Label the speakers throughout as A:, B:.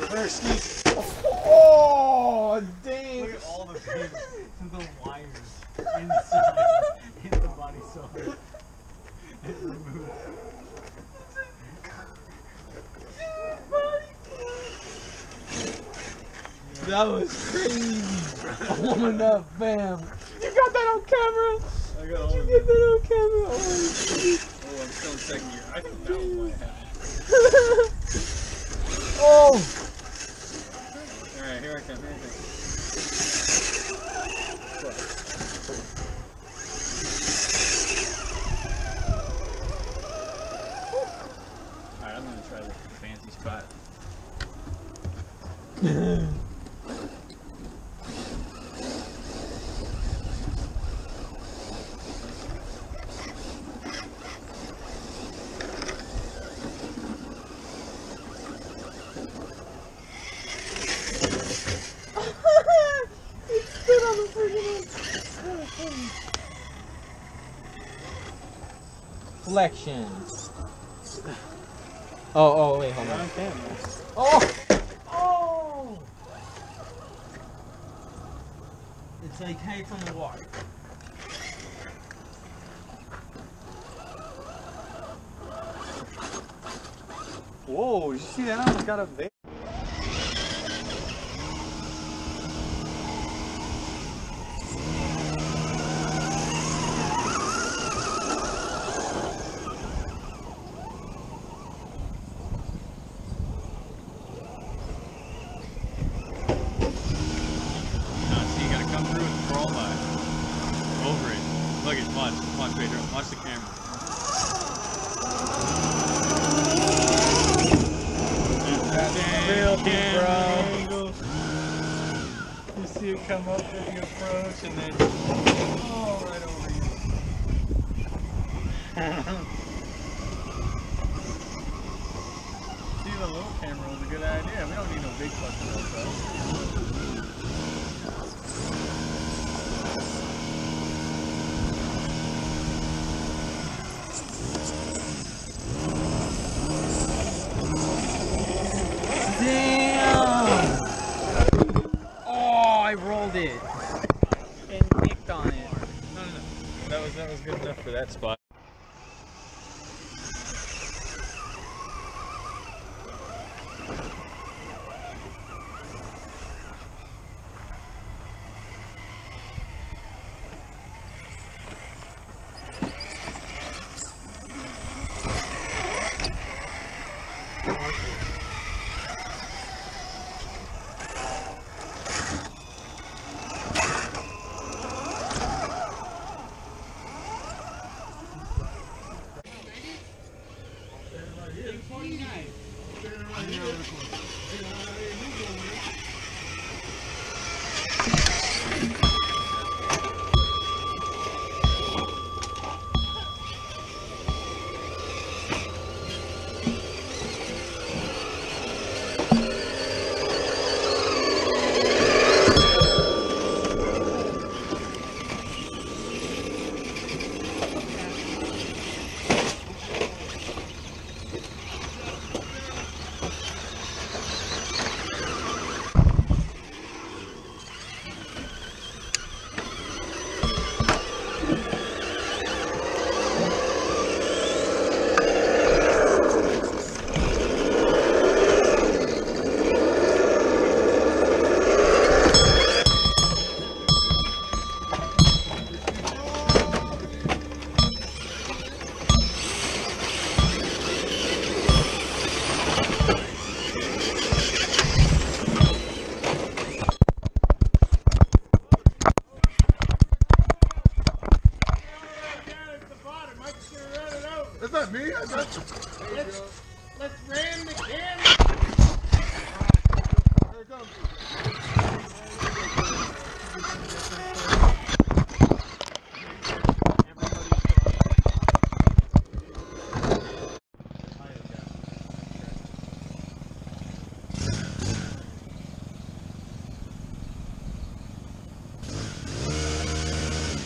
A: Reverse sneak.
B: Oh, dang.
A: Look at all the pins, the wires inside in the body so it removed.
B: That was crazy. Warming up, fam. You got that on camera?
A: I got all
B: You get that on camera? Oh.
A: Oh, I'm still in second gear. I think that was what happened.
B: oh.
A: Alright, here I come, here I come. Alright, I'm gonna try the fancy spot.
B: It spit on the freaking Flections. Oh, oh, wait, hold on. Oh! Oh! It's like came from the water.
A: Whoa, you see that? I almost got up there. Now, see, you gotta come through with the chroma over it. Look at, watch, watch, Pedro, watch the camera.
B: filthy,
A: bro. You see it come up as you approach, and then oh, right over you. see, the little camera was a good idea. We don't need no big fucking stuff.
B: Damn! Oh, I rolled it and kicked on it.
A: No, no, no. That was that was good enough for that spot.
C: That's not me. I got you.
D: Let's, let's ram the camera.
C: Here it comes.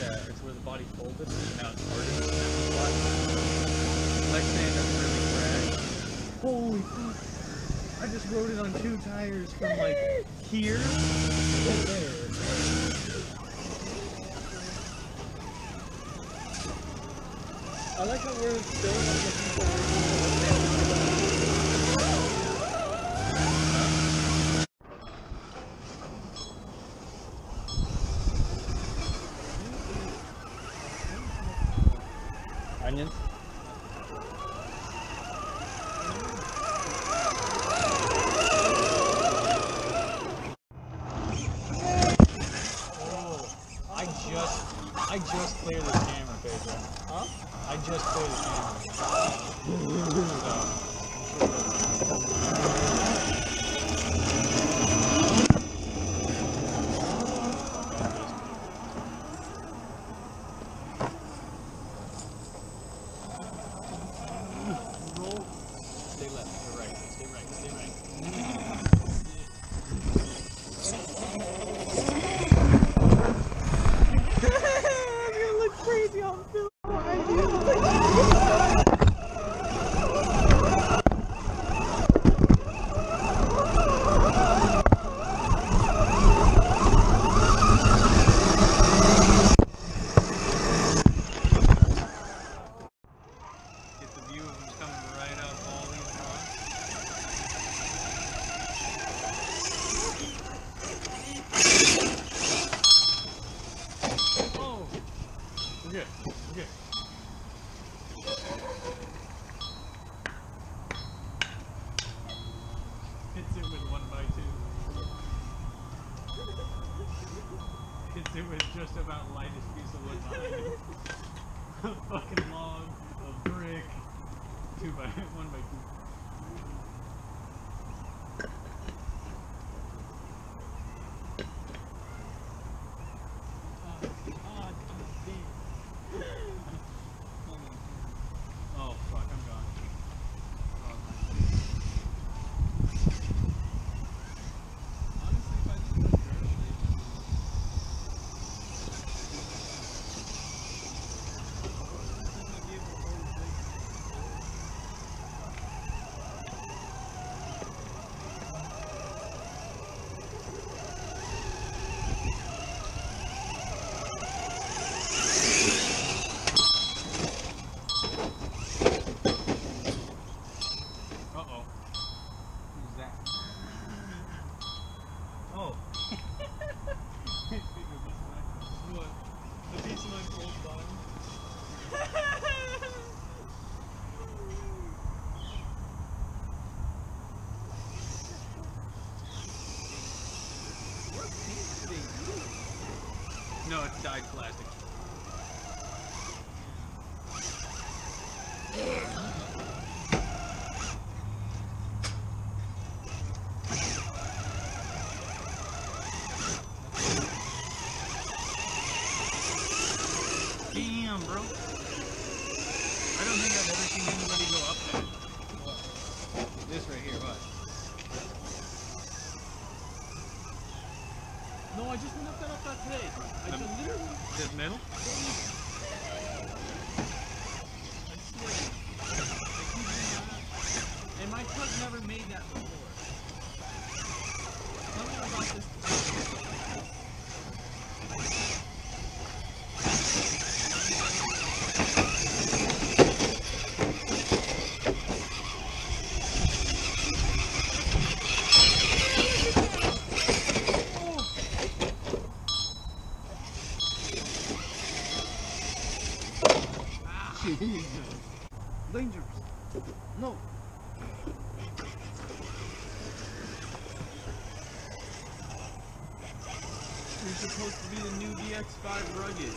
A: Yeah, it's where the body folded, and now it's parted in that spot. Like saying really cracked.
B: Holy fuck.
A: I just rode it on two tires from like here to there.
B: I like how we're still like the people.
A: Onions? I just, I just cleared this camera, Pedro. Huh? I just cleared the camera. So, Stay left, stay right, stay right, stay right. Get the view of them coming right up all these rocks. Oh! We're good. We're good. Hits it with one by two. Hits it was just about lightest piece of wood behind it. a fucking log, a brick, two by one by two. Oh fuck, I'm gone. Oh, man. Honestly, if I just put dirt on it, Uh-oh. Who's that? Oh. what? The piece of my cold bottom? No, it's dyed plastic. Damn, bro. I don't think I've ever seen anybody go up that. This right here, what?
B: No, I just up that today. I
A: Um,
B: literally
A: metal?
B: I swear. I kid you not. And my truck never made that before. Tell me about this. Dangerous. No. You're supposed to be the new DX5 rugged.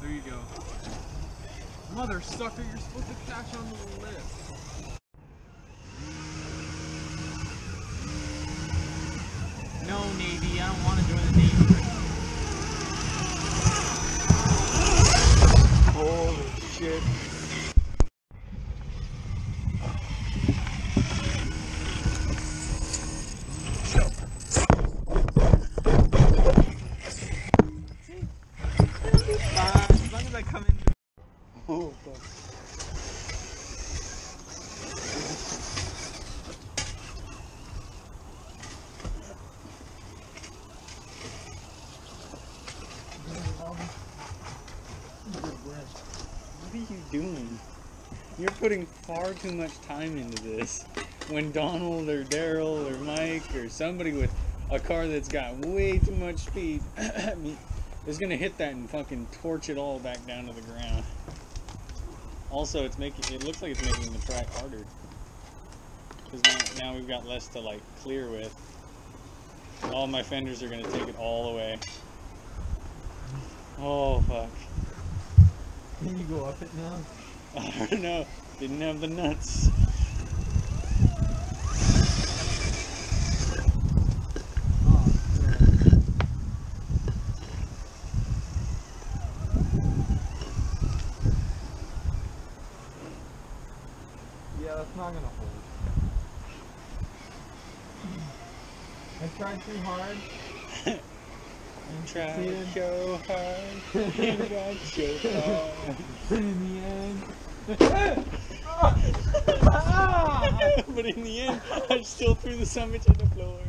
A: There you go.
B: Mother sucker, you're supposed to catch on the list.
A: No, Navy, I don't want to join the Navy.
C: Holy shit.
A: Fine, as long as I come in.
C: Oh, fuck.
A: What are you doing? You're putting far too much time into this. When Donald or Daryl or Mike or somebody with a car that's got way too much speed is gonna hit that and fucking torch it all back down to the ground. Also, it's making it looks like it's making the track harder because now, now we've got less to like clear with. All my fenders are gonna take it all the way. Oh fuck.
B: Can you go up it now?
A: I don't know. Didn't have the nuts.
B: Yeah, that's not gonna hold. I tried too hard.
A: Try so hard. You got so hard.
B: But in the end.
A: but in the end, I still threw the sandwich on the floor.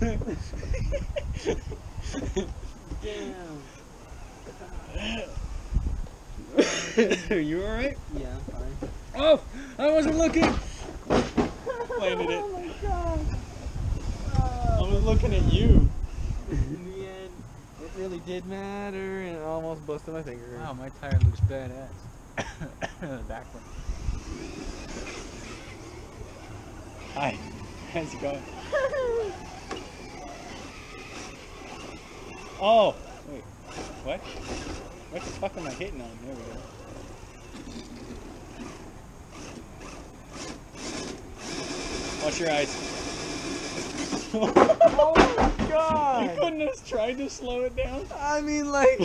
B: Damn.
A: Are you alright?
B: Yeah, I'm fine.
A: Oh, I wasn't looking. Landed it.
B: Oh my god.
A: I was looking at you.
B: In the end, it really did matter, and it almost busted my finger.
A: Wow, my tire looks badass. Back one. Hi. How's it going? Oh, wait. What? What the fuck am I hitting on? There we go. Watch your eyes.
B: Oh. My
A: You
B: god!
A: couldn't have tried to slow it down?
B: I mean, like.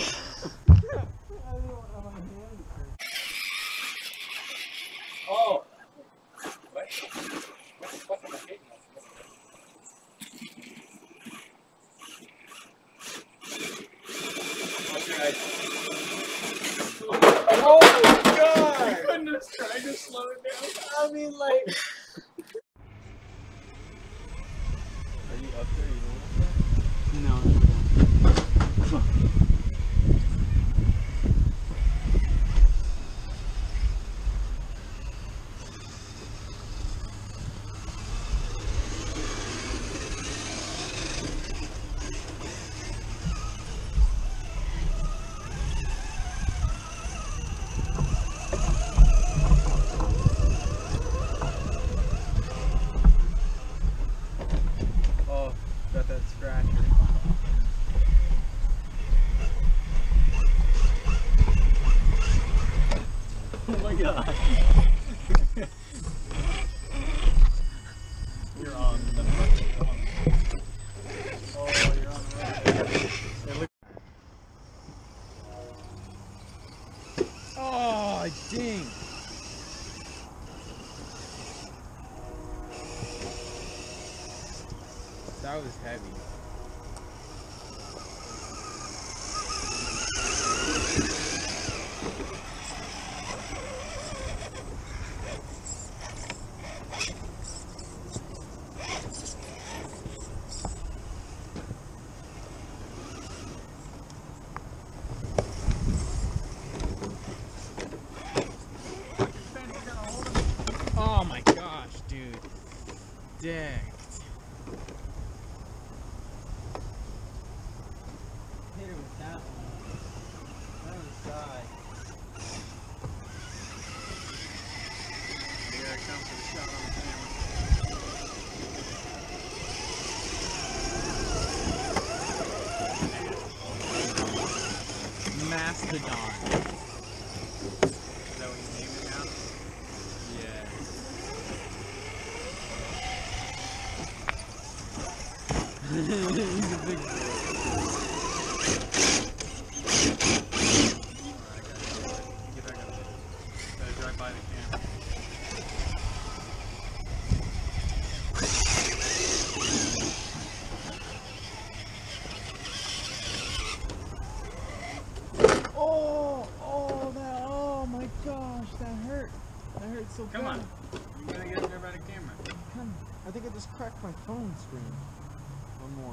A: Oh
B: my god.
A: You're on the Oh, you're on the right. It look-
B: Oh, dang! That was heavy. Oh my gosh, dude. Decked. Mastodon.
A: Is that what you named it now?
B: Yeah. He's a big boy.
A: Get back up there. Gotta drive by the camera.
B: Oh, oh, that, oh my gosh, that hurt. That hurt so
A: Come
B: bad.
A: on. You gotta get there by the camera.
B: Come. I think I just cracked my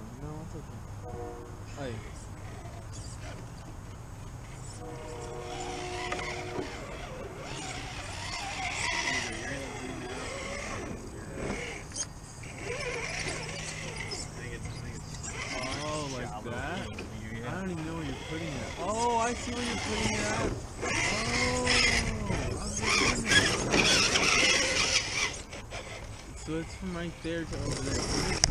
B: One. No, it's okay. Like that? I don't even know where you're putting it. Oh, I see where you're putting it. Oh. So it's from right there to over there.